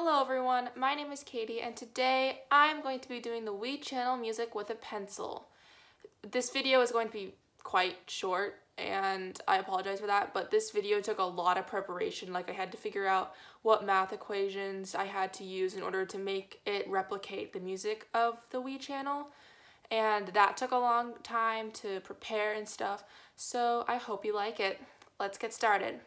Hello everyone, my name is Katie and today I'm going to be doing the Wii channel music with a pencil. This video is going to be quite short and I apologize for that, but this video took a lot of preparation. Like I had to figure out what math equations I had to use in order to make it replicate the music of the Wii channel. And that took a long time to prepare and stuff, so I hope you like it. Let's get started.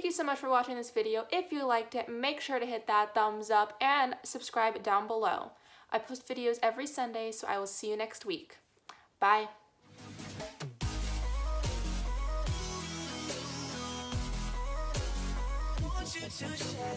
Thank you so much for watching this video. If you liked it, make sure to hit that thumbs up and subscribe down below. I post videos every Sunday, so I will see you next week. Bye. to